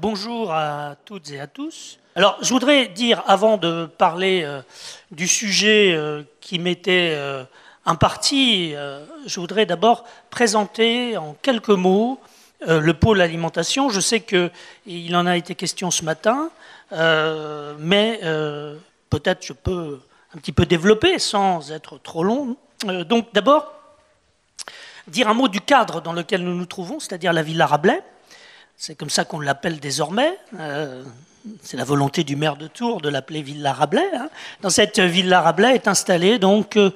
Bonjour à toutes et à tous. Alors, je voudrais dire, avant de parler euh, du sujet euh, qui m'était euh, imparti, je voudrais d'abord présenter en quelques mots le pôle alimentation. Je sais qu'il en a été question ce matin, mais peut-être je peux un petit peu développer sans être trop long. donc, d'abord, dire un mot du cadre dans lequel nous nous trouvons, c'est-à-dire la Villa Rabelais. C'est comme ça qu'on l'appelle désormais. Euh, c'est la volonté du maire de Tours de l'appeler Villa Rabelais. Hein. Dans cette Villa Rabelais est installé donc euh,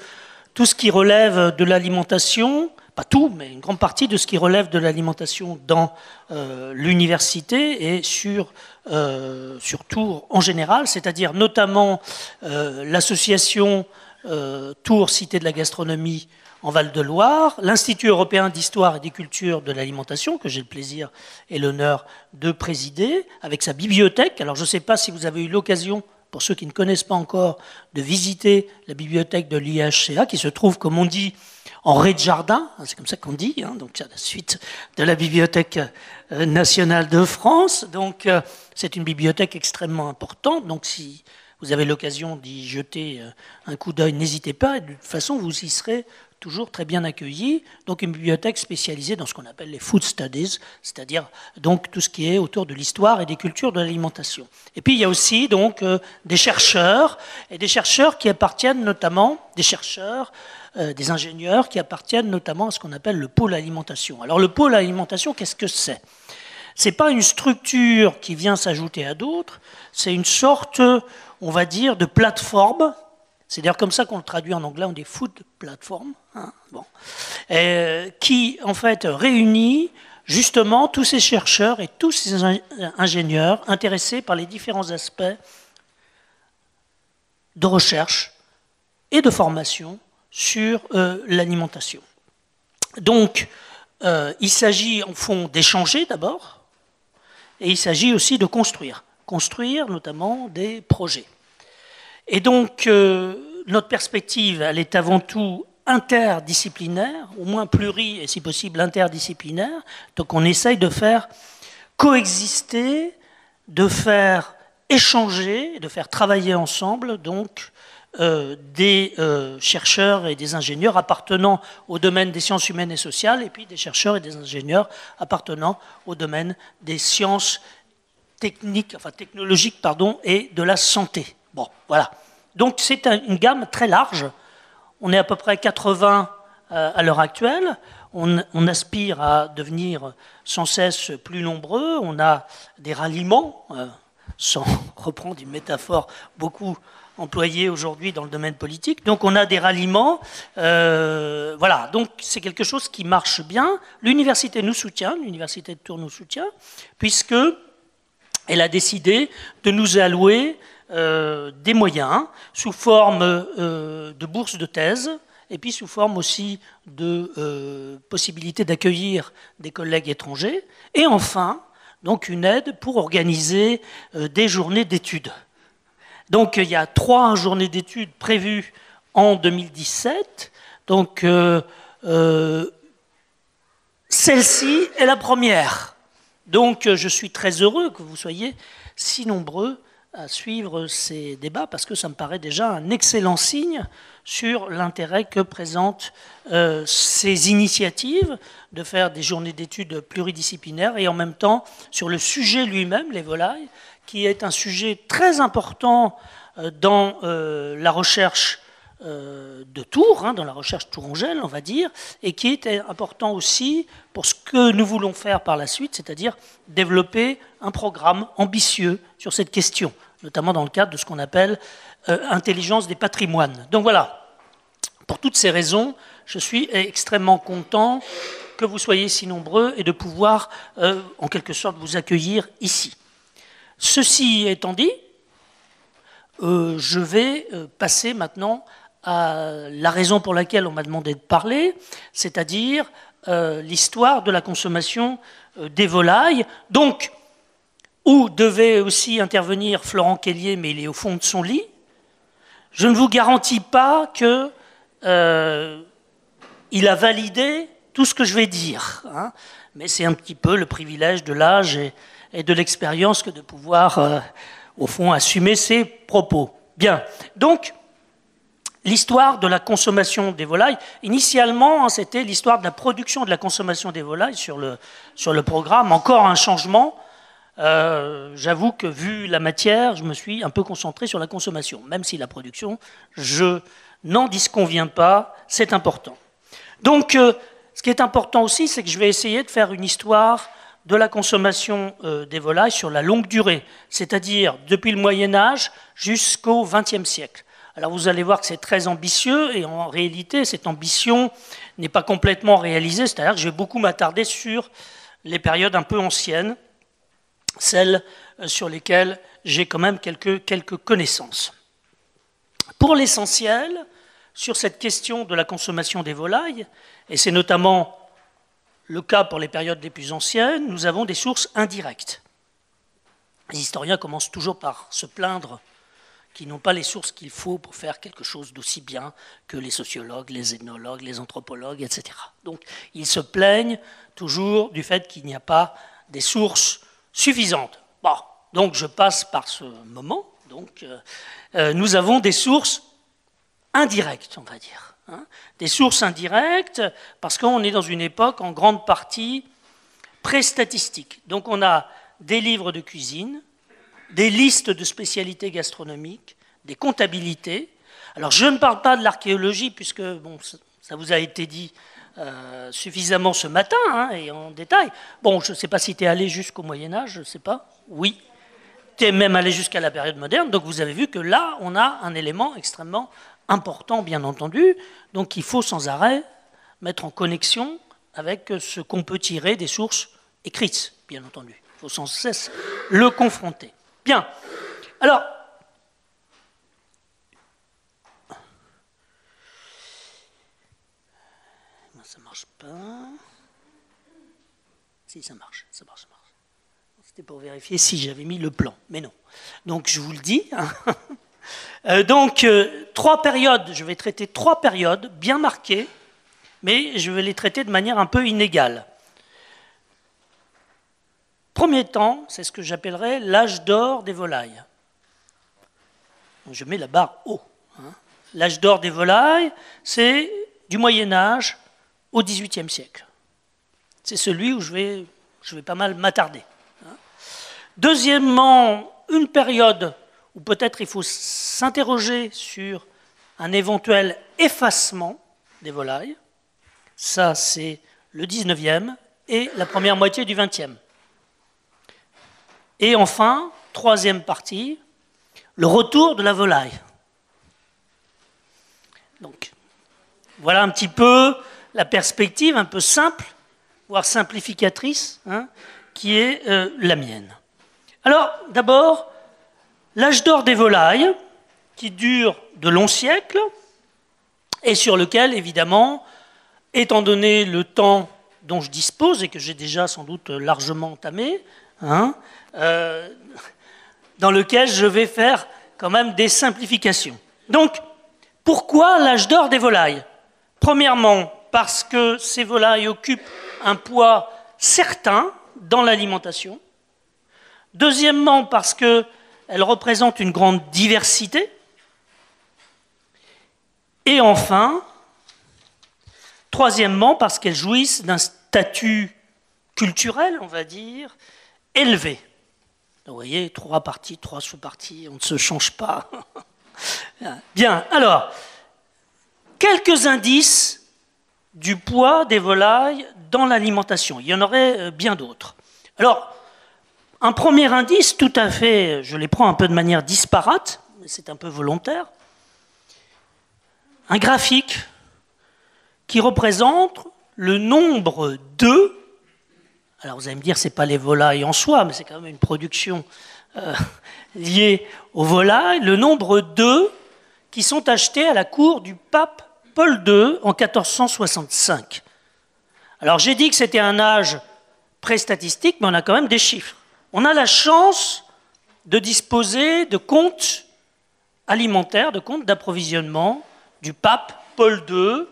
tout ce qui relève de l'alimentation, pas tout, mais une grande partie de ce qui relève de l'alimentation dans euh, l'université et sur, sur Tours en général, c'est-à-dire notamment l'association Tours Cité de la Gastronomie en Val-de-Loire, l'Institut européen d'histoire et des cultures de l'alimentation, que j'ai le plaisir et l'honneur de présider, avec sa bibliothèque. Alors je ne sais pas si vous avez eu l'occasion, pour ceux qui ne connaissent pas encore, de visiter la bibliothèque de l'IHCA, qui se trouve, comme on dit, en rez-de-jardin, hein, c'est comme ça qu'on dit, hein, donc c'est la suite de la Bibliothèque euh, nationale de France. Donc euh, c'est une bibliothèque extrêmement importante. Donc si vous avez l'occasion d'y jeter euh, un coup d'œil, n'hésitez pas. De toute façon, vous y serez toujours très bien accueilli. Donc une bibliothèque spécialisée dans ce qu'on appelle les food studies, c'est-à-dire donc tout ce qui est autour de l'histoire et des cultures de l'alimentation. Et puis il y a aussi donc euh, des chercheurs et des chercheurs qui appartiennent notamment des chercheurs euh, des ingénieurs qui appartiennent notamment à ce qu'on appelle le pôle alimentation. Alors le pôle alimentation, qu'est-ce que c'est? C'est pas une structure qui vient s'ajouter à d'autres, c'est une sorte, on va dire, de plateforme c'est d'ailleurs comme ça qu'on le traduit en anglais, on dit food platform, hein, euh, qui en fait réunit justement tous ces chercheurs et tous ces ingénieurs intéressés par les différents aspects de recherche et de formation sur euh, l'alimentation. Donc, euh, il s'agit en fond d'échanger d'abord, et il s'agit aussi de construire, construire notamment des projets. Et donc, euh, notre perspective, elle est avant tout interdisciplinaire, au moins pluri et si possible interdisciplinaire. Donc, on essaye de faire coexister, de faire échanger, de faire travailler ensemble, donc, euh, des euh, chercheurs et des ingénieurs appartenant au domaine des sciences humaines et sociales, et puis des chercheurs et des ingénieurs appartenant au domaine des sciences techniques, enfin technologiques, et de la santé. Bon, voilà. Donc c'est une gamme très large. On est à peu près 80 euh, à l'heure actuelle. On, aspire à devenir sans cesse plus nombreux. On a des ralliements, euh, sans reprendre une métaphore beaucoup employée aujourd'hui dans le domaine politique. Donc on a des ralliements. Euh, voilà, donc c'est quelque chose qui marche bien. L'université nous soutient, l'université de Tours nous soutient, puisque elle a décidé de nous allouer des moyens sous forme euh, de bourses de thèse et puis sous forme aussi de euh, possibilité d'accueillir des collègues étrangers. Et enfin, donc une aide pour organiser des journées d'études. Donc il y a trois journées d'études prévues en 2017. Donc celle-ci est la première. Donc je suis très heureux que vous soyez si nombreux à suivre ces débats parce que ça me paraît déjà un excellent signe sur l'intérêt que présentent euh, ces initiatives de faire des journées d'études pluridisciplinaires et en même temps sur le sujet lui-même, les volailles, qui est un sujet très important euh, dans euh, la recherche de Tours, hein, dans la recherche tourangelle, on va dire, et qui est important aussi pour ce que nous voulons faire par la suite, c'est-à-dire développer un programme ambitieux sur cette question, notamment dans le cadre de ce qu'on appelle euh, intelligence des patrimoines. Donc voilà, pour toutes ces raisons, je suis extrêmement content que vous soyez si nombreux et de pouvoir, euh, en quelque sorte, vous accueillir ici. Ceci étant dit, je vais passer maintenant la raison pour laquelle on m'a demandé de parler, c'est-à-dire euh, l'histoire de la consommation euh, des volailles. Donc, où devait aussi intervenir Florent Kellier, mais il est au fond de son lit. Je ne vous garantis pas qu'il euh, a validé tout ce que je vais dire, hein. mais c'est un petit peu le privilège de l'âge et, et de l'expérience que de pouvoir, au fond, assumer ses propos. Bien. Donc, l'histoire de la consommation des volailles, initialement, hein, c'était l'histoire de la production de la consommation des volailles sur le, programme. Encore un changement. Euh, j'avoue que vu la matière, je me suis un peu concentré sur la consommation, même si la production, je n'en disconviens pas, c'est important. Donc, euh, ce qui est important aussi, c'est que je vais essayer de faire une histoire de la consommation euh, des volailles sur la longue durée, c'est-à-dire depuis le Moyen Âge jusqu'au XXe siècle. Alors vous allez voir que c'est très ambitieux et en réalité cette ambition n'est pas complètement réalisée, c'est-à-dire que je vais beaucoup m'attarder sur les périodes un peu anciennes, celles euh, sur lesquelles j'ai quand même quelques, quelques connaissances. Pour l'essentiel, sur cette question de la consommation des volailles, et c'est notamment le cas pour les périodes les plus anciennes, nous avons des sources indirectes. Les historiens commencent toujours par se plaindre qu'ils n'ont pas les sources qu'il faut pour faire quelque chose d'aussi bien que les sociologues, les ethnologues, les anthropologues, etc. Donc ils se plaignent toujours du fait qu'il n'y a pas des sources suffisantes. Bon, donc je passe par ce moment. Donc euh, euh, nous avons des sources indirectes, on va dire. Hein. des sources indirectes, parce qu'on est dans une époque en grande partie pré-statistique. Donc on a des livres de cuisine, des listes de spécialités gastronomiques, des comptabilités. Alors je ne parle pas de l'archéologie, puisque bon, ça vous a été dit euh, suffisamment ce matin hein, et en détail. Bon, je ne sais pas si tu es allé jusqu'au Moyen Âge, je ne sais pas. Oui. Tu es même allé jusqu'à la période moderne, donc vous avez vu que là, on a un élément extrêmement important, bien entendu, donc il faut sans arrêt mettre en connexion avec ce qu'on peut tirer des sources écrites, bien entendu. Il faut sans cesse le confronter. Bien. Alors, ça marche pas. Si, ça marche, ça marche, ça marche. C'était pour vérifier si j'avais mis le plan, mais non. Donc, je vous le dis. Hein. Euh, donc, euh, trois périodes, je vais traiter trois périodes bien marquées, mais je vais les traiter de manière un peu inégale. Premier temps, c'est ce que j'appellerais l'âge d'or des volailles. Je mets la barre haut. Hein. L'âge d'or des volailles, c'est du Moyen Âge au XVIIIe siècle. C'est celui où je vais, pas mal m'attarder. Hein. Deuxièmement, une période où peut-être il faut s'interroger sur un éventuel effacement des volailles. Ça, c'est le 19e et la première moitié du 20e. Et enfin, troisième partie, le retour de la volaille. Donc, voilà un petit peu la perspective un peu simple, voire simplificatrice, hein, qui est euh, la mienne. Alors, d'abord, L'âge d'or des volailles, qui dure de longs siècles, et sur lequel, évidemment, étant donné le temps dont je dispose, et que j'ai déjà sans doute largement entamé, hein, euh, dans lequel je vais faire quand même des simplifications. Donc, pourquoi l'âge d'or des volailles? Premièrement, parce que ces volailles occupent un poids certain dans l'alimentation. Deuxièmement, parce que elle représente une grande diversité. Et enfin, troisièmement, parce qu'elles jouissent d'un statut culturel, on va dire, élevé. Vous voyez, trois parties, trois sous-parties, on ne se change pas. Bien, alors, quelques indices du poids des volailles dans l'alimentation. Il y en aurait euh, bien d'autres. Alors, un premier indice, tout à fait, je les prends un peu de manière disparate, mais c'est un peu volontaire. Un graphique qui représente le nombre d'œufs. Alors vous allez me dire, ce n'est pas les volailles en soi, mais c'est quand même une production euh, liée aux volailles. Le nombre d'œufs qui sont achetés à la cour du pape Paul II en 1465. Alors j'ai dit que c'était un âge pré-statistique, mais on a quand même des chiffres on a la chance de disposer de comptes alimentaires, de comptes d'approvisionnement du pape Paul II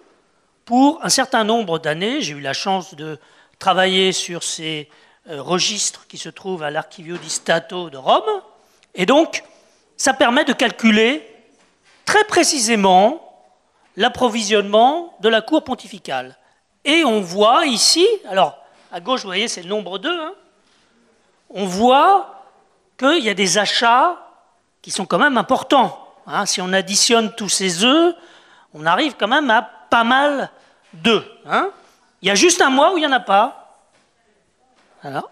pour un certain nombre d'années. J'ai eu la chance de travailler sur ces euh, registre qui se trouve à l'Archivio di Stato de Rome. Et donc, ça permet de calculer très précisément l'approvisionnement de la cour pontificale. Et on voit ici, alors à gauche, vous voyez, c'est le nombre 2, hein. on voit qu'il y a des achats qui sont quand même importants. Hein. Si on additionne tous ces œufs, on arrive quand même à pas mal d'œufs. Hein. Il y a juste un mois où il n'y en a pas.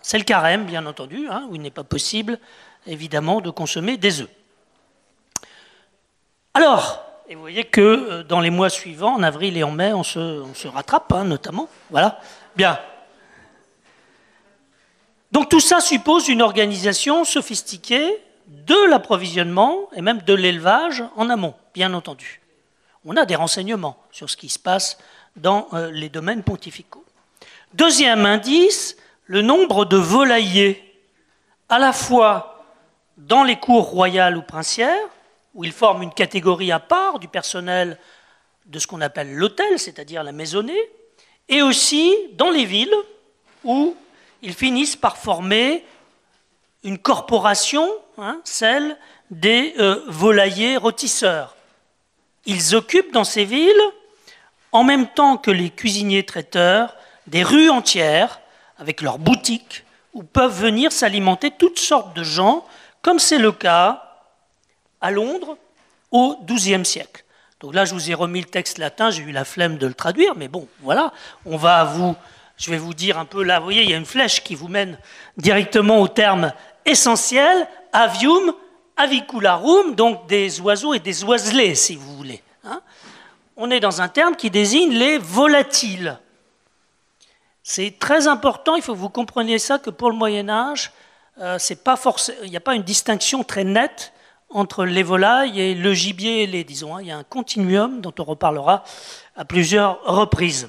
C'est le carême, bien entendu, où il n'est pas possible, évidemment, de consommer des œufs. Alors, et vous voyez que euh, dans les mois suivants, en avril et en mai, on se, rattrape, hein, notamment. Voilà. Bien. Donc tout ça suppose une organisation sophistiquée de l'approvisionnement et même de l'élevage en amont, bien entendu. On a des renseignements sur ce qui se passe dans euh, les domaines pontificaux. Deuxième indice, le nombre de volaillers, à la fois dans les cours royales ou princières, où ils forment une catégorie à part du personnel de ce qu'on appelle l'hôtel, c'est-à-dire la maisonnée, et aussi dans les villes où ils finissent par former une corporation, hein, celle des euh, volaillers rôtisseurs. Ils occupent dans ces villes, en même temps que les cuisiniers traiteurs, des rues entières avec leurs boutiques où peuvent venir s'alimenter toutes sortes de gens, comme c'est le cas à Londres au XIIe siècle. Donc là, je vous ai remis le texte latin, j'ai eu la flemme de le traduire, mais bon, voilà, on va vous, je vais vous dire un peu là, vous voyez, il y a une flèche qui vous mène directement au terme essentiel, avium, avicularum, donc des oiseaux et des oiselets, si vous voulez. Hein. On est dans un terme qui désigne les volatiles. C'est très important, il faut que vous compreniez ça, que pour le Moyen Âge, euh, il n'y a pas une distinction très nette entre les volailles et le gibier les disons. Hein. il y a un continuum dont on reparlera à plusieurs reprises.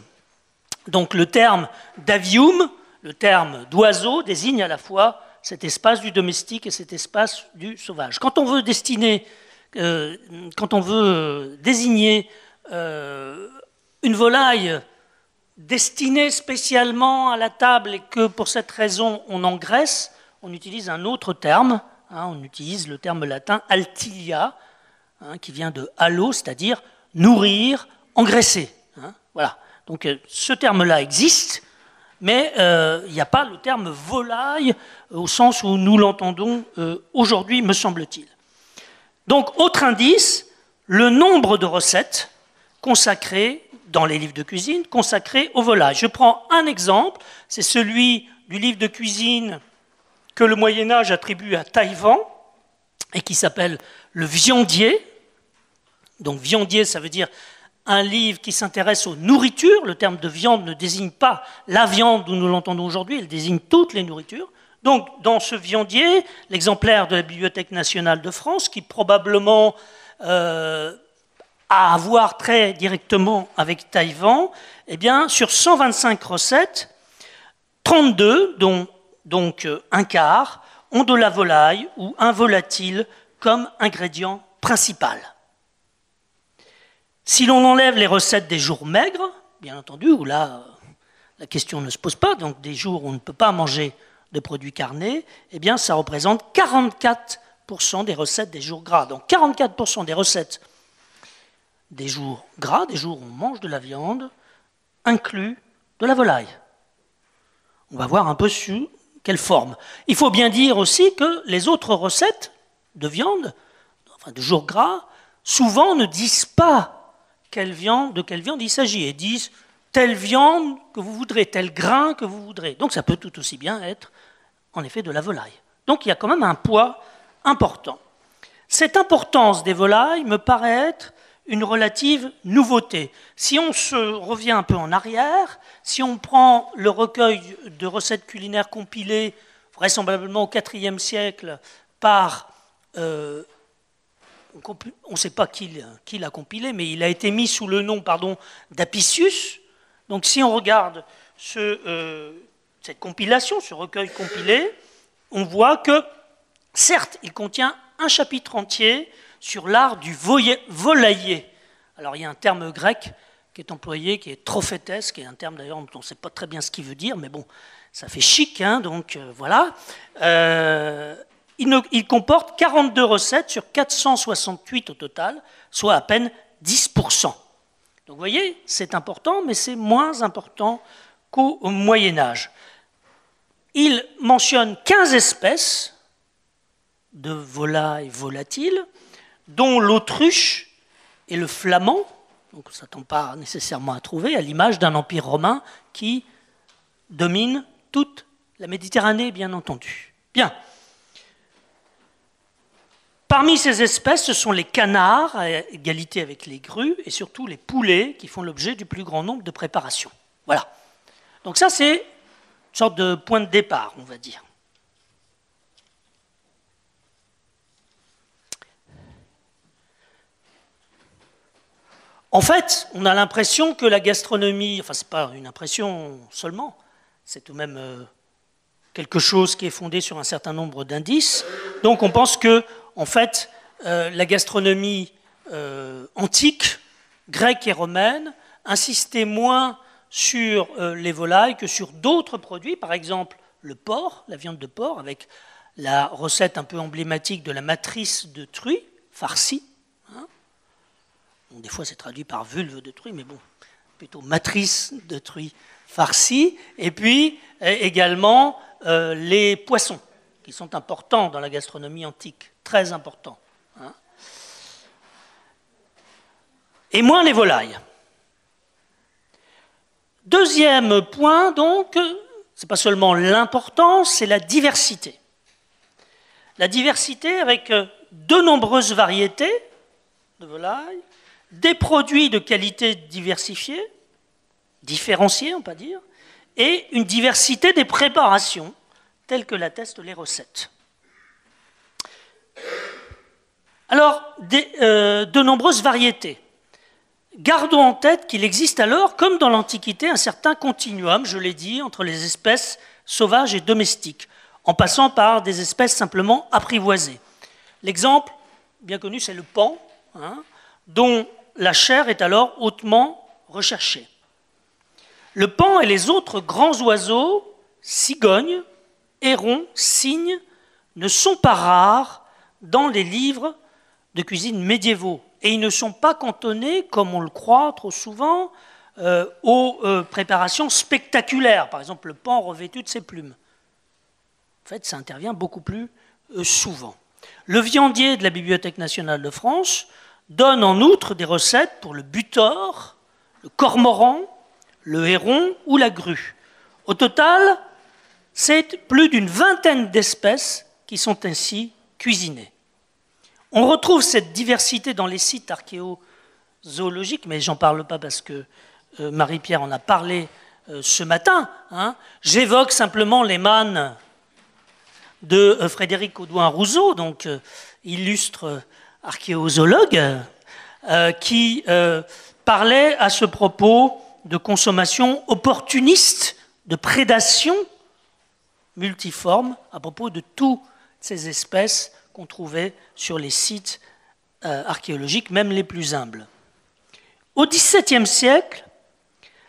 Donc le terme d'avium, le terme d'oiseau, désigne à la fois cet espace du domestique et cet espace du sauvage. Quand on veut destiner, euh, quand on veut euh, désigner euh, une volaille destinée spécialement à la table et que pour cette raison on engraisse, on utilise un autre terme, Hein, on utilise le terme latin altilia, hein, qui vient de allo, c'est-à-dire nourrir, engraisser. Hein, voilà. Donc euh, ce terme-là existe, mais euh, il n'y a pas le terme volaille au sens où nous l'entendons aujourd'hui, me semble-t-il. Donc, autre indice, le nombre de recettes consacrées dans les livres de cuisine, consacrées au volaille. Je prends un exemple, c'est celui du livre de cuisine que le Moyen Âge attribue à Taïwan et qui s'appelle Le Viandier. Donc Viandier, ça veut dire un livre qui s'intéresse aux nourritures. Le terme de viande ne désigne pas la viande où nous l'entendons aujourd'hui, il désigne toutes les nourritures. Donc dans ce Viandier, l'exemplaire de la Bibliothèque nationale de France, qui probablement euh, à voir très directement avec Taïwan, eh bien, sur 125 recettes, 32, dont donc euh, un quart, ont de la volaille ou un volatile comme ingrédient principal. Si l'on enlève les recettes des jours maigres, bien entendu, où là la question ne se pose pas, donc des jours où on ne peut pas manger de produits carnés, eh bien ça représente 44% des recettes des jours gras. Donc 44% des recettes des jours gras, des jours où on mange de la viande, incluent de la volaille. On va voir un peu sur quelle forme Il faut bien dire aussi que les autres recettes de viande, enfin de jours gras, souvent ne disent pas quelle viande, de quelle viande il s'agit, et disent telle viande que vous voudrez, tel grain que vous voudrez. Donc ça peut tout aussi bien être en effet de la volaille. Donc il y a quand même un poids important. Cette importance des volailles me paraît être une relative nouveauté. Si on se revient un peu en arrière, si on prend le recueil de recettes culinaires compilées vraisemblablement au IVe siècle par... Euh, on ne sait pas qui, l'a compilé, mais il a été mis sous le nom pardon, d'Apicius. Donc si on regarde euh, cette compilation, ce recueil compilé, on voit que, certes, il contient un chapitre entier sur l'art du volailler. Alors il y a un terme grec qui est employé, qui est trophétès, qui est un terme d'ailleurs dont on ne sait pas très bien ce qu'il veut dire, mais bon, ça fait chic, hein, donc euh, voilà. Euh, il, comporte 42 recettes sur 468 au total, soit à peine 10%. Donc vous voyez, c'est important, mais c'est moins important qu'au Moyen Âge. Il mentionne 15 espèces de volailles volatiles, dont l'autruche et le flamand, donc on ne s'attend pas nécessairement à trouver, à l'image d'un empire romain qui domine toute la Méditerranée, bien entendu. Bien. Parmi ces espèces, ce sont les canards, à égalité avec les grues, et surtout les poulets, qui font l'objet du plus grand nombre de préparations. Voilà. Donc ça, c'est une sorte de point de départ, on va dire. En fait, on a l'impression que la gastronomie, enfin, ce n'est pas une impression seulement, c'est tout de même euh, quelque chose qui est fondé sur un certain nombre d'indices. Donc on pense que, en fait, euh, la gastronomie euh, antique, grecque et romaine, insistait moins sur les volailles que sur d'autres produits, par exemple le porc, la viande de porc, avec la recette un peu emblématique de la matrice de truie, farcie. Des fois c'est traduit par vulve de truie, mais bon, plutôt matrice de truie farci, et puis également euh, les poissons, qui sont importants dans la gastronomie antique, très importants. Hein. Et moins les volailles. Deuxième point, donc, c'est pas seulement l'importance, c'est la diversité. La diversité avec de nombreuses variétés de volailles, des produits de qualité diversifiée, différenciée, on peut dire, et une diversité des préparations, telles que l'attestent les recettes. Alors, euh, de nombreuses variétés. Gardons en tête qu'il existe alors, comme dans l'Antiquité, un certain continuum, je l'ai dit, entre les espèces sauvages et domestiques, en passant par des espèces simplement apprivoisées. L'exemple bien connu, c'est le pan, hein, dont la chair est alors hautement recherchée. Le pan et les autres grands oiseaux, cigognes, hérons, cygnes, ne sont pas rares dans les livres de cuisine médiévaux. Et ils ne sont pas cantonnés, comme on le croit trop souvent, euh, aux euh, préparations spectaculaires. Par exemple, le pan revêtu de ses plumes. En fait, ça intervient beaucoup plus euh, souvent. Le viandier de la Bibliothèque nationale de France donne en outre des recettes pour le butor, le cormoran, le héron ou la grue. Au total, c'est plus d'une vingtaine d'espèces qui sont ainsi cuisinées. On retrouve cette diversité dans les sites archéozoologiques, mais j'en parle pas parce que euh, Marie-Pierre en a parlé euh, ce matin. Hein. J'évoque simplement les mannes de euh, Frédéric Audouin-Rousseau, donc illustre archéozoologue, qui parlait à ce propos de consommation opportuniste, de prédation multiforme à propos de toutes ces espèces qu'on trouvait sur les sites euh, archéologiques, même les plus humbles. Au XVIIe siècle,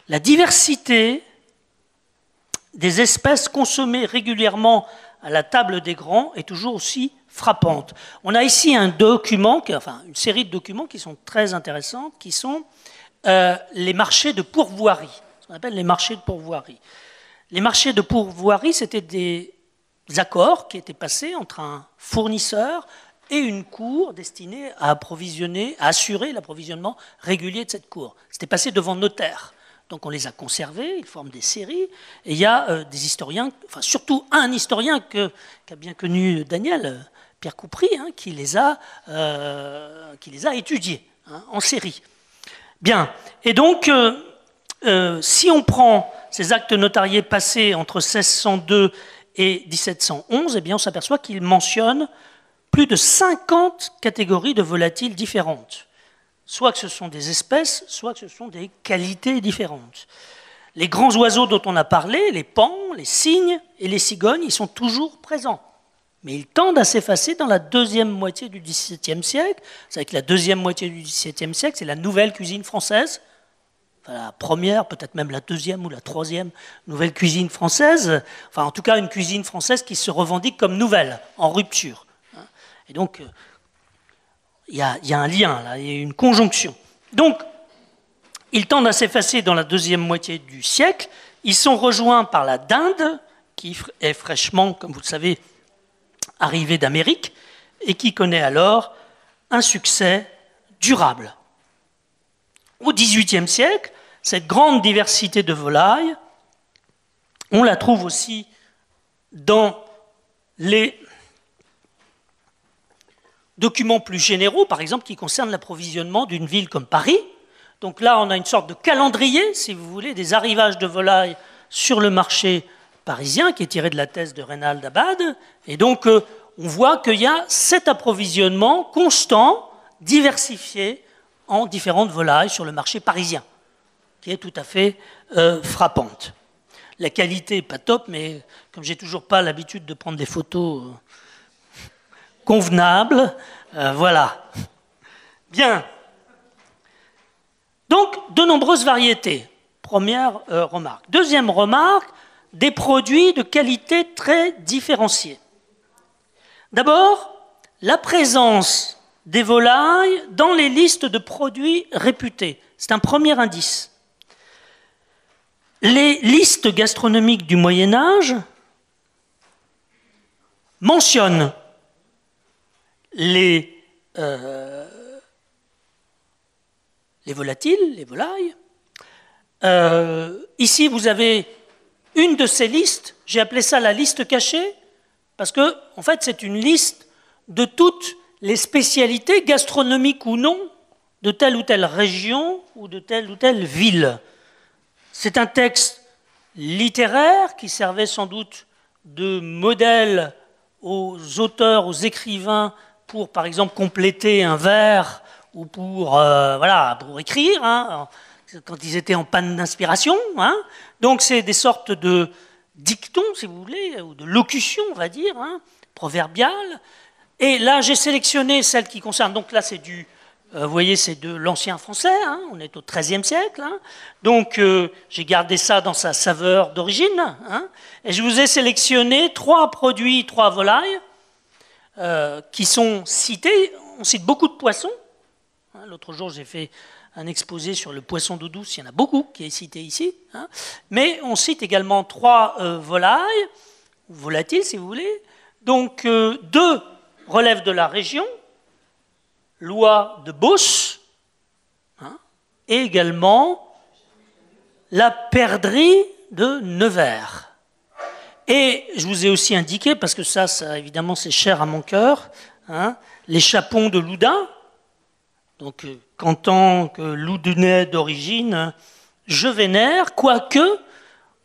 la diversité des espèces consommées régulièrement à la table des grands est toujours aussi frappante. On a ici un document, enfin une série de documents qui sont très intéressants, qui sont euh, les marchés de pourvoirie, ce qu'on appelle les marchés de pourvoirie. Les marchés de pourvoirie, c'était des accords qui étaient passés entre un fournisseur et une cour destinée à approvisionner, à assurer l'approvisionnement régulier de cette cour. C'était passé devant notaire. Donc on les a conservés, ils forment des séries, et il y a euh, des historiens, enfin surtout un historien que, qui a bien connu Daniel, euh, Pierre Coupry, hein, qui, les a, qui les a étudiés hein, en série. Bien. Et donc, euh, euh, si on prend ces actes notariés passés entre 1602 et 1711, eh bien, on s'aperçoit qu'ils mentionnent plus de 50 catégories de volatiles différentes. Soit que ce sont des espèces, soit que ce sont des qualités différentes. Les grands oiseaux dont on a parlé, les pans, les cygnes et les cigognes, ils sont toujours présents mais ils tendent à s'effacer dans la deuxième moitié du XVIIe siècle. C'est que la deuxième moitié du XVIIe siècle, c'est la nouvelle cuisine française, la première, peut-être même la deuxième ou la troisième nouvelle cuisine française, enfin en tout cas une cuisine française qui se revendique comme nouvelle, en rupture. Et donc, euh, il y, a un lien, il y a une conjonction. Donc, ils tendent à s'effacer dans la deuxième moitié du siècle. Ils sont rejoints par la dinde, qui est fraîchement, comme vous le savez, arrivée d'Amérique, et qui connaît alors un succès durable. Au XVIIIe siècle, cette grande diversité de volailles, on la trouve aussi dans les documents plus généraux, par exemple, qui concernent l'approvisionnement d'une ville comme Paris. Donc là, on a une sorte de calendrier, si vous voulez, des arrivages de volailles sur le marché parisien, qui est tiré de la thèse de Reynald Abad. Et donc, euh, on voit qu'il y a cet approvisionnement constant, diversifié, en différentes volailles sur le marché parisien, qui est tout à fait euh, frappante. La qualité n'est pas top, mais comme j'ai toujours pas l'habitude de prendre des photos euh, convenables, voilà. Bien. Donc, de nombreuses variétés. Première remarque. Deuxième remarque, des produits de qualité très différenciée. D'abord, la présence des volailles dans les listes de produits réputés. C'est un premier indice. Les listes gastronomiques du Moyen Âge mentionnent les, euh, les volatiles, les volailles. Euh, ici, vous avez une de ces listes, j'ai appelé ça la liste cachée, parce que, en fait, c'est une liste de toutes les spécialités gastronomiques ou non de telle ou telle région ou de telle ou telle ville. C'est un texte littéraire qui servait sans doute de modèle aux auteurs, aux écrivains pour, par exemple, compléter un vers ou pour, euh, voilà, pour écrire, hein, quand ils étaient en panne d'inspiration. Hein. Donc c'est des sortes de dictons, si vous voulez, ou de locutions, on va dire, hein, proverbiales, et là, j'ai sélectionné celle qui concerne, donc là, c'est du, euh, vous voyez, c'est de l'ancien français, hein, on est au XIIIe siècle. Hein. donc, euh, j'ai gardé ça dans sa saveur d'origine. Et je vous ai sélectionné trois produits, trois volailles euh, qui sont cités. On cite beaucoup de poissons. L'autre jour, j'ai fait un exposé sur le poisson d'eau douce, il y en a beaucoup qui est cité ici. mais on cite également trois volailles, ou volatiles si vous voulez. Donc, deux relève de la région, loi de Beauce, hein, et également la perdrix de Nevers. Et je vous ai aussi indiqué, parce que ça, ça évidemment, c'est cher à mon cœur, hein, les chapons de Loudun. Donc, euh, qu'en tant que Loudunais d'origine, je vénère, quoique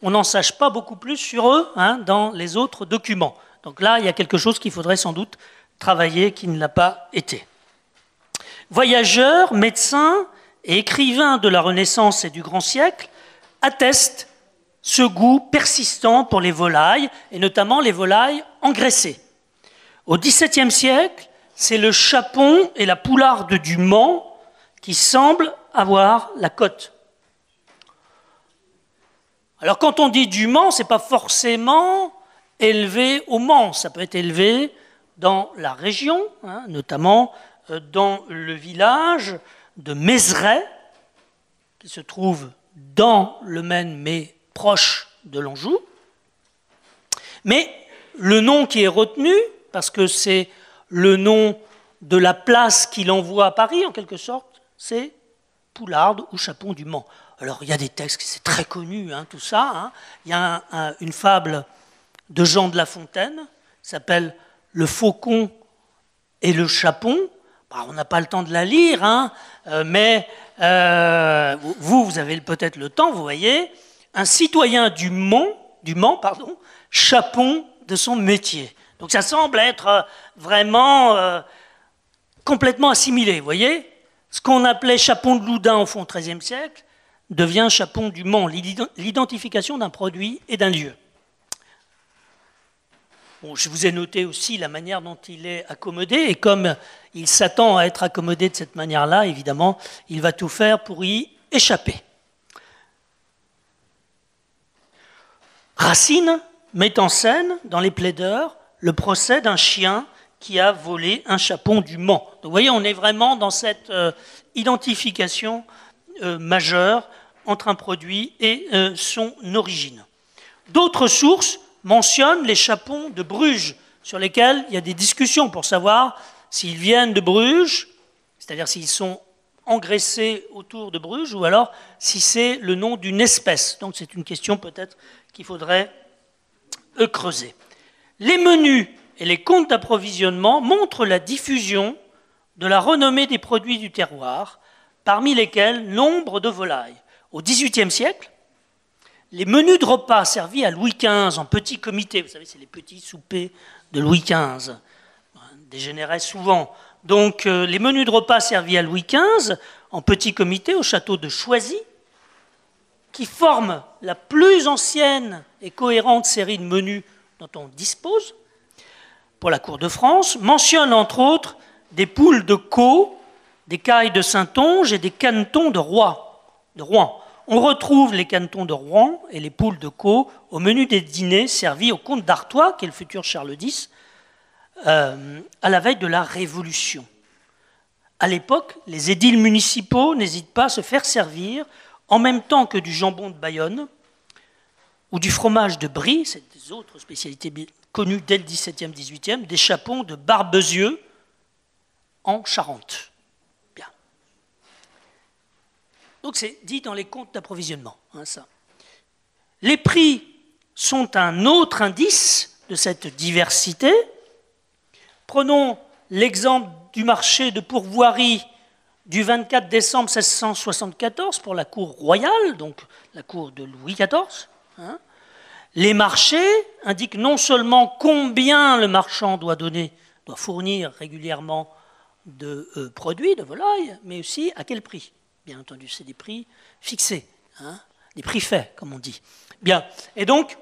on n'en sache pas beaucoup plus sur eux hein, dans les autres documents. Donc là, il y a quelque chose qu'il faudrait sans doute travailler qui ne l'a pas été. Voyageurs, médecins et écrivains de la Renaissance et du grand siècle attestent ce goût persistant pour les volailles, et notamment les volailles engraissées. Au XVIIe siècle, c'est le chapon et la poularde du Mans qui semblent avoir la cote. Alors quand on dit du Mans, ce n'est pas forcément élevé au Mans, ça peut être élevé dans la région, hein, notamment euh, dans le village de Mézeray, qui se trouve dans le Maine mais proche de l'Anjou. Mais le nom qui est retenu, parce que c'est le nom de la place qu'il envoie à Paris en quelque sorte, c'est Poularde ou Chapon du Mans. Alors il y a des textes, c'est très connu hein, tout ça. Hein. Il y a une fable de Jean de La Fontaine, qui s'appelle le faucon et le chapon. Bah, on n'a pas le temps de la lire, hein, euh, mais euh, vous, vous avez peut-être le temps, vous voyez. Un citoyen du Mans, du Mans pardon, chapon de son métier. Donc ça semble être euh, vraiment euh, complètement assimilé, vous voyez? Ce qu'on appelait chapon de Loudun au fond XIIIe siècle devient chapon du Mans, l'identification d'un produit et d'un lieu. Bon, je vous ai noté aussi la manière dont il est accommodé, et comme il s'attend à être accommodé de cette manière-là, évidemment, il va tout faire pour y échapper. Racine met en scène dans les plaideurs le procès d'un chien qui a volé un chapon du Mans. Donc vous voyez, on est vraiment dans cette euh, identification euh, majeure entre un produit et euh, son origine. D'autres sources mentionnent les chapons de Bruges, sur lesquels il y a des discussions pour savoir s'ils viennent de Bruges, c'est-à-dire s'ils sont engraissés autour de Bruges, ou alors si c'est le nom d'une espèce. Donc c'est une question peut-être qu'il faudrait creuser. Les menus et les comptes d'approvisionnement montrent la diffusion de la renommée des produits du terroir, parmi lesquels nombre de volailles. Au XVIIIe siècle, les menus de repas servis à Louis XV en petit comité, vous savez, c'est les petits soupers de Louis XV, dégénéraient souvent. Donc, euh, les menus de repas servis à Louis XV en petit comité au château de Choisy, qui forment la plus ancienne et cohérente série de menus dont on dispose, pour la Cour de France, mentionne entre autres des poules de Caux, des cailles de Saintonge et des canetons de, Rouen. On retrouve les canetons de Rouen et les poules de Caux au menu des dîners servis au comte d'Artois, qui est le futur Charles X, euh, à la veille de la Révolution. À l'époque, les édiles municipaux n'hésitent pas à se faire servir, en même temps que du jambon de Bayonne ou du fromage de Brie, autres spécialités connu dès le XVIIe, XVIIIe, des chapons de Barbezieux en Charente. Bien. Donc c'est dit dans les comptes d'approvisionnement, hein, ça. Les prix sont un autre indice de cette diversité. Prenons l'exemple du marché de pourvoirie du 24 décembre 1674 pour la cour royale, donc la cour de Louis XIV. Les marchés indiquent non seulement combien le marchand doit donner, doit fournir régulièrement de euh, produits, de volailles, mais aussi à quel prix. Bien entendu, c'est des prix fixés, hein, des prix faits, comme on dit. Bien. Et donc,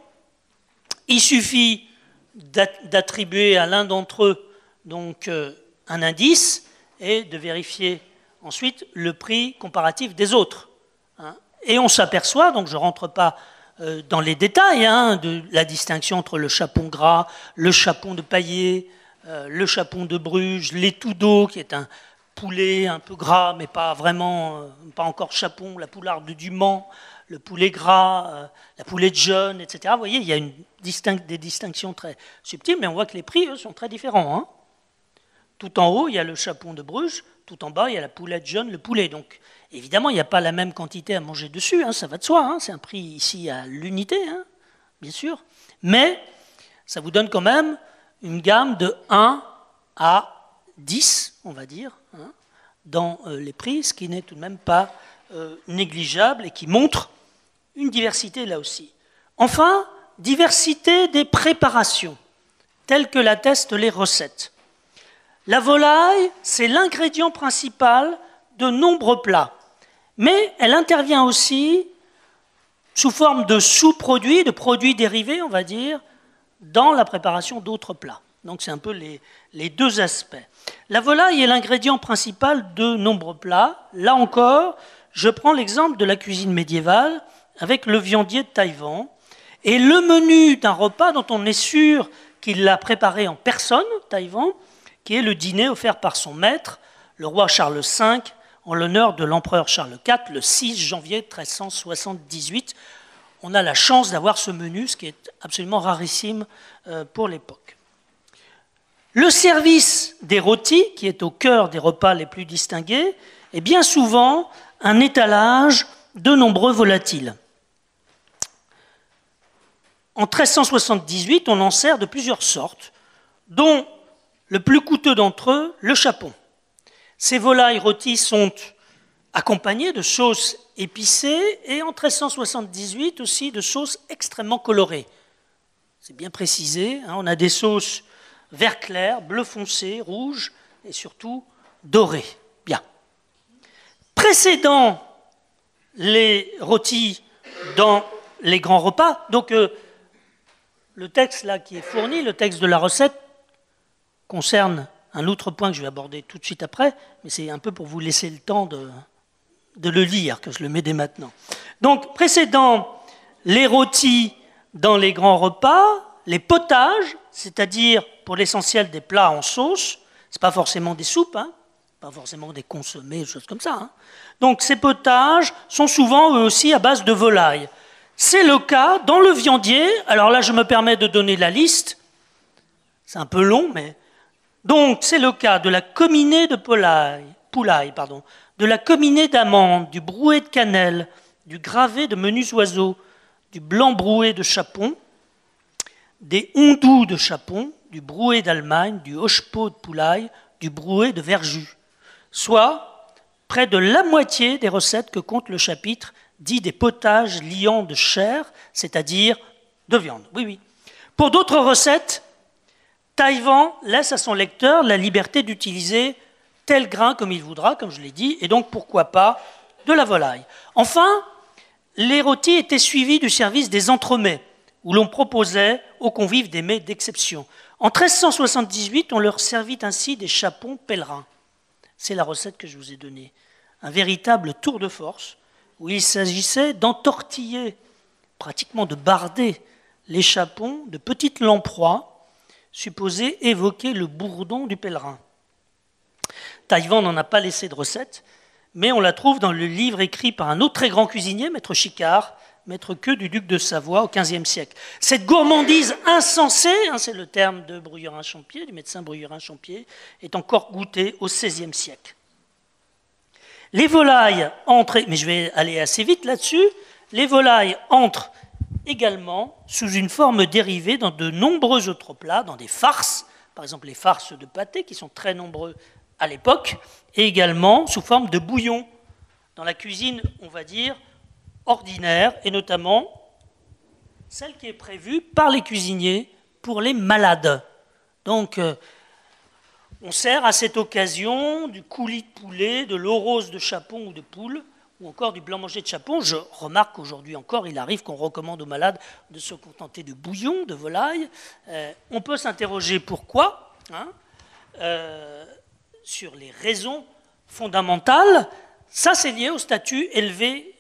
il suffit d'attribuer à l'un d'entre eux donc euh, un indice et de vérifier ensuite le prix comparatif des autres. Hein. Et on s'aperçoit, donc je ne rentre pas dans les détails hein, de la distinction entre le chapon gras, le chapon de paillé, euh, le chapon de Bruges, l'étoudo, qui est un poulet un peu gras, mais pas vraiment, euh, pas encore chapon, la poularde du Mans, le poulet gras, la poulet de jaune, etc. Vous voyez, il y a des distinctions très subtiles, mais on voit que les prix, eux, sont très différents. Hein. Tout en haut, il y a le chapon de Bruges, tout en bas, il y a la poulette jaune, le poulet. Donc, Évidemment, il n'y a pas la même quantité à manger dessus, hein, ça va de soi, hein, c'est un prix ici à l'unité, hein, bien sûr, mais ça vous donne quand même une gamme de 1 à 10, on va dire, dans euh, les prix, ce qui n'est tout de même pas euh, négligeable et qui montre une diversité là aussi. Enfin, diversité des préparations, telles que l'attestent les recettes. La volaille, c'est l'ingrédient principal de nombreux plats mais elle intervient aussi sous forme de sous-produits, de produits dérivés, on va dire, dans la préparation d'autres plats. Donc c'est un peu les, deux aspects. La volaille est l'ingrédient principal de nombreux plats. Là encore, je prends l'exemple de la cuisine médiévale avec le viandier de Taïwan. Et le menu d'un repas dont on est sûr qu'il l'a préparé en personne, Taïwan, qui est le dîner offert par son maître, le roi Charles V, en l'honneur de l'empereur Charles IV le 6 janvier 1378. On a la chance d'avoir ce menu, ce qui est absolument rarissime euh, pour l'époque. Le service des rôtis, qui est au cœur des repas les plus distingués, est bien souvent un étalage de nombreux volatiles. En 1378, on en sert de plusieurs sortes, dont le plus coûteux d'entre eux, le chapon. Ces volailles rôties sont accompagnées de sauces épicées et en 1378 aussi de sauces extrêmement colorées. C'est bien précisé, hein, on a des sauces vert clair, bleu foncé, rouge et surtout doré. Bien. Précédant les rôtis dans les grands repas, donc euh, le texte là qui est fourni, le texte de la recette, concerne un autre point que je vais aborder tout de suite après, mais c'est un peu pour vous laisser le temps de, le lire que je le mets dès maintenant. Donc, précédant les rôtis dans les grands repas, les potages, c'est-à-dire pour l'essentiel des plats en sauce, c'est pas forcément des soupes, hein, pas forcément des consommés, des choses comme ça. Hein. Donc ces potages sont souvent eux aussi à base de volaille. C'est le cas dans le viandier. Alors là, je me permets de donner la liste. C'est un peu long, mais donc c'est le cas de la cominée de poulaille, de la cominée d'amande, du brouet de cannelle, du gravé de menus oiseaux, du blanc brouet de chapon, des hondous de chapon, du brouet d'Allemagne, du hochepot de poulaille, du brouet de verjus, soit près de la moitié des recettes que compte le chapitre dit des potages liant de chair, c'est-à-dire de viande. Oui, oui. Pour d'autres recettes, Taïwan laisse à son lecteur la liberté d'utiliser tel grain comme il voudra, comme je l'ai dit, et donc pourquoi pas de la volaille. Enfin, les rôtis étaient suivis du service des entremets, où l'on proposait aux convives des mets d'exception. En 1378, on leur servit ainsi des chapons pèlerins. C'est la recette que je vous ai donnée. Un véritable tour de force, où il s'agissait d'entortiller, pratiquement de barder, les chapons de petites lamproies supposé évoquer le bourdon du pèlerin. Taïwan n'en a pas laissé de recette, mais on la trouve dans le livre écrit par un autre très grand cuisinier, Maître Chicard, maître que du duc de Savoie au XVe siècle. Cette gourmandise insensée, hein, c'est le terme de Brouillerin-Champier, du médecin Brouillerin-Champier, est encore goûtée au XVIe siècle. Les volailles entrent, mais je vais aller assez vite là-dessus, les volailles entrent également sous une forme dérivée dans de nombreux autres plats, dans des farces, par exemple les farces de pâté qui sont très nombreux à l'époque, et également sous forme de bouillon dans la cuisine, on va dire, ordinaire, et notamment celle qui est prévue par les cuisiniers pour les malades. Donc, euh, on sert à cette occasion du coulis de poulet, de l'eau rose de chapon ou de poule, ou encore du blanc manger de chapon. Je remarque qu'aujourd'hui encore, il arrive qu'on recommande aux malades de se contenter de bouillon, de volaille. Euh, on peut s'interroger pourquoi, hein, euh, sur les raisons fondamentales. Ça, c'est lié au statut élevé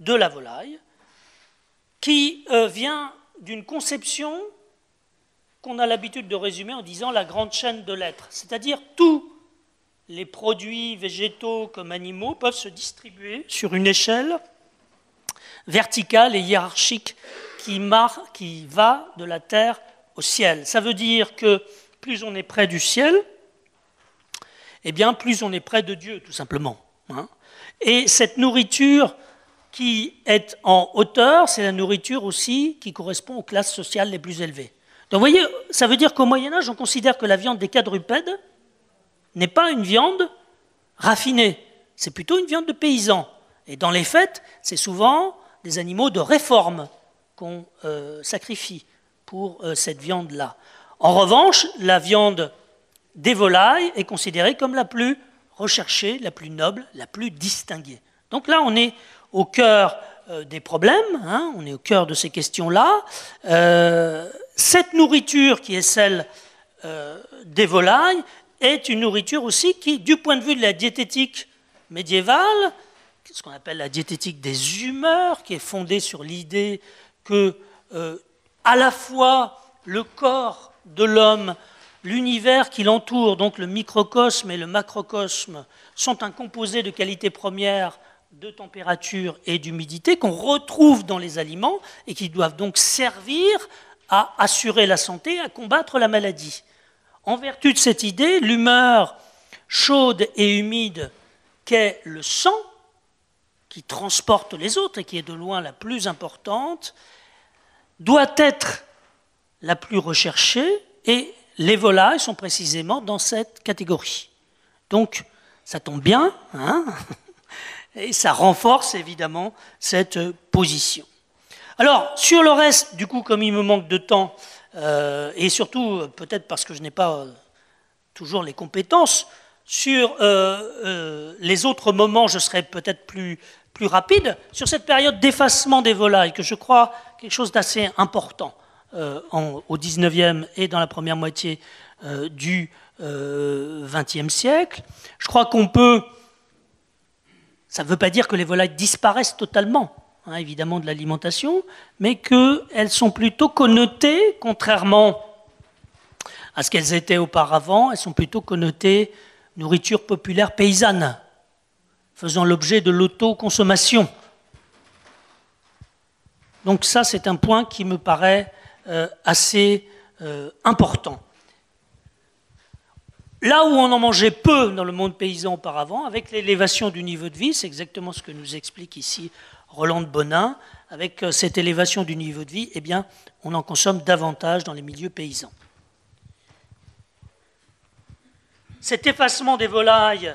de la volaille, qui euh, vient d'une conception qu'on a l'habitude de résumer en disant la grande chaîne de l'être, c'est-à-dire tout les produits végétaux comme animaux peuvent se distribuer sur une échelle verticale et hiérarchique qui, va de la terre au ciel. Ça veut dire que plus on est près du ciel, eh bien plus on est près de Dieu, tout simplement. Hein. Et cette nourriture qui est en hauteur, c'est la nourriture aussi qui correspond aux classes sociales les plus élevées. Donc vous voyez, ça veut dire qu'au Moyen Âge, on considère que la viande des quadrupèdes, n'est pas une viande raffinée, c'est plutôt une viande de paysan. Et dans les fêtes, c'est souvent des animaux de réforme qu'on euh, sacrifie pour euh, cette viande-là. En revanche, la viande des volailles est considérée comme la plus recherchée, la plus noble, la plus distinguée. Donc là, on est au cœur euh, des problèmes, hein, on est au cœur de ces questions-là. cette nourriture qui est celle des volailles est une nourriture aussi qui, du point de vue de la diététique médiévale, ce qu'on appelle la diététique des humeurs, qui est fondée sur l'idée que euh, à la fois le corps de l'homme, l'univers qui l'entoure, donc le microcosme et le macrocosme, sont un composé de qualité première de température et d'humidité qu'on retrouve dans les aliments et qui doivent donc servir à assurer la santé, à combattre la maladie. En vertu de cette idée, l'humeur chaude et humide qu'est le sang, qui transporte les autres et qui est de loin la plus importante, doit être la plus recherchée et les volailles sont précisément dans cette catégorie. Donc, ça tombe bien, hein et ça renforce évidemment cette position. Alors, sur le reste, du coup, comme il me manque de temps, euh, et surtout peut-être parce que je n'ai pas toujours les compétences, sur euh, euh, les autres moments, je serai peut-être plus, plus rapide, sur cette période d'effacement des volailles, que je crois quelque chose d'assez important au 19e et dans la première moitié du 20e siècle. Je crois qu'on peut... Ça ne veut pas dire que les volailles disparaissent totalement. Hein, évidemment de l'alimentation, mais qu'elles sont plutôt connotées, contrairement à ce qu'elles étaient auparavant, elles sont plutôt connotées nourriture populaire paysanne, faisant l'objet de l'autoconsommation. Donc ça, c'est un point qui me paraît euh, assez euh, important. Là où on en mangeait peu dans le monde paysan auparavant, avec l'élévation du niveau de vie, c'est exactement ce que nous explique ici Roland de Bonin, avec euh, cette élévation du niveau de vie, eh bien, on en consomme davantage dans les milieux paysans. Cet effacement des volailles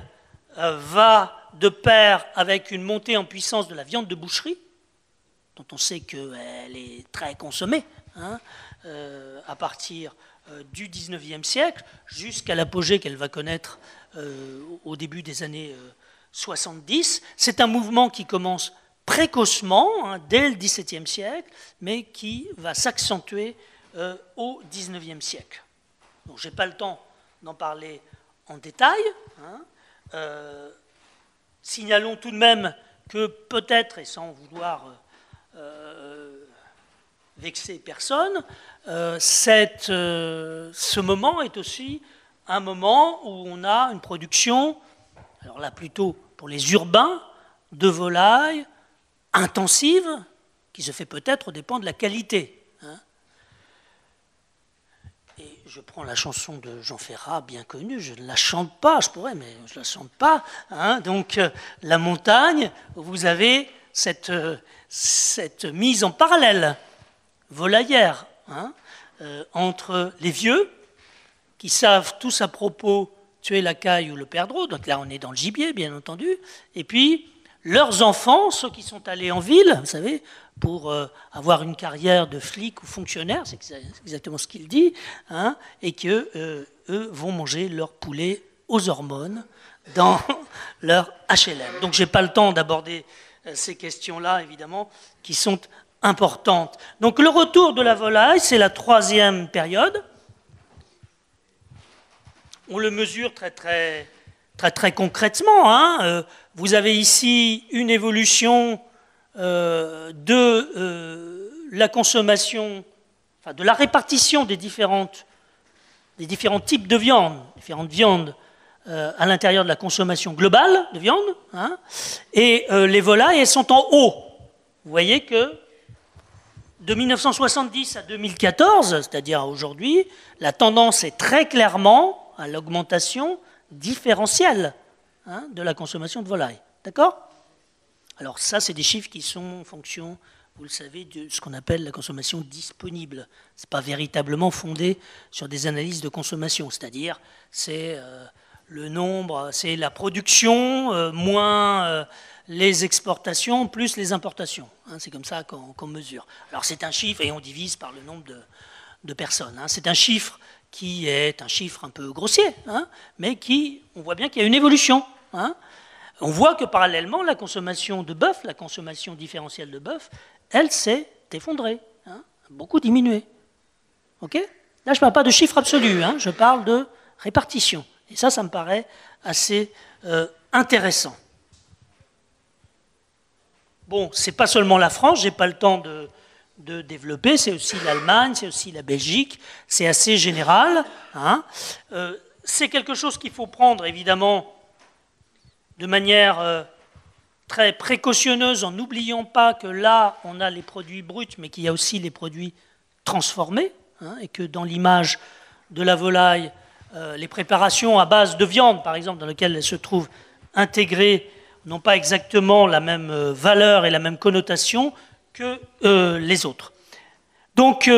euh, va de pair avec une montée en puissance de la viande de boucherie, dont on sait qu'elle est très consommée hein, euh, à partir du 19e siècle jusqu'à l'apogée qu'elle va connaître au début des années 70. C'est un mouvement qui commence précocement, hein, dès le XVIIe siècle, mais qui va s'accentuer au XIXe siècle. Donc je n'ai pas le temps d'en parler en détail. Hein. Euh, signalons tout de même que peut-être, et sans vouloir euh, vexer personne, euh, ce moment est aussi un moment où on a une production, alors là plutôt pour les urbains, de volailles intensive, qui se fait peut-être au dépend de la qualité. je prends la chanson de Jean Ferrat, bien connue, je ne la chante pas, je pourrais, mais je ne la chante pas. Hein. Donc, euh, la montagne, vous avez cette, euh, mise en parallèle volaillère hein, euh, entre les vieux, qui savent tous à propos tuer la caille ou le perdreau, donc là on est dans le gibier, bien entendu, et puis leurs enfants, ceux qui sont allés en ville, vous savez, pour euh, avoir une carrière de flic ou fonctionnaire, c'est exactement ce qu'il dit, hein, et que euh, eux vont manger leur poulet aux hormones dans leur HLM. Donc je n'ai pas le temps d'aborder euh, ces questions-là, évidemment, qui sont importantes. Donc le retour de la volaille, c'est la troisième période. On le mesure très très très concrètement. Hein, vous avez ici une évolution euh, de euh, la consommation, de la répartition des, différents types de viande, différentes viandes euh, à l'intérieur de la consommation globale de viande. Hein, et les volailles, elles sont en haut. Vous voyez que de 1970 à 2014, c'est-à-dire aujourd'hui, la tendance est très clairement à l'augmentation différentielle Hein, de la consommation de volaille. D'accord? Alors ça, c'est des chiffres qui sont en fonction, vous le savez, de ce qu'on appelle la consommation disponible. Ce n'est pas véritablement fondé sur des analyses de consommation, c'est-à-dire c'est euh, le nombre, c'est la production euh, moins euh, les exportations plus les importations. Hein, c'est comme ça qu'on mesure. Alors c'est un chiffre et on divise par le nombre de, personnes. Hein. C'est un chiffre qui est un chiffre un peu grossier, mais qui, on voit bien qu'il y a une évolution. Hein. on voit que parallèlement, la consommation de bœuf, la consommation différentielle de bœuf, elle s'est effondrée, hein, beaucoup diminué. Ok? Là, je ne parle pas de chiffre absolu, hein, je parle de répartition. Et ça, ça me paraît assez euh, intéressant. Bon, c'est pas seulement la France, j'ai pas le temps de, développer, c'est aussi l'Allemagne, c'est aussi la Belgique, c'est assez général. Euh, c'est quelque chose qu'il faut prendre évidemment de manière euh, très précautionneuse en n'oubliant pas que là, on a les produits bruts, mais qu'il y a aussi les produits transformés, hein, et que dans l'image de la volaille, euh, les préparations à base de viande, par exemple, dans lesquelles elle se trouve intégrée, n'ont pas exactement la même valeur et la même connotation que les autres. Donc,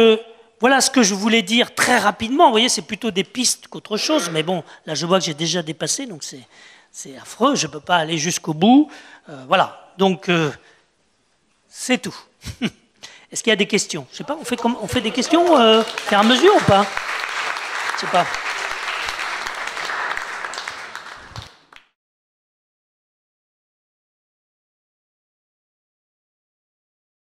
voilà ce que je voulais dire très rapidement. Vous voyez, c'est plutôt des pistes qu'autre chose, mais bon, là, je vois que j'ai déjà dépassé, donc c'est affreux, je ne peux pas aller jusqu'au bout. Euh, voilà, donc euh, c'est tout. Est-ce qu'il y a des questions? Je sais pas, on fait, on fait des questions euh, faire à mesure ou pas? Je sais pas.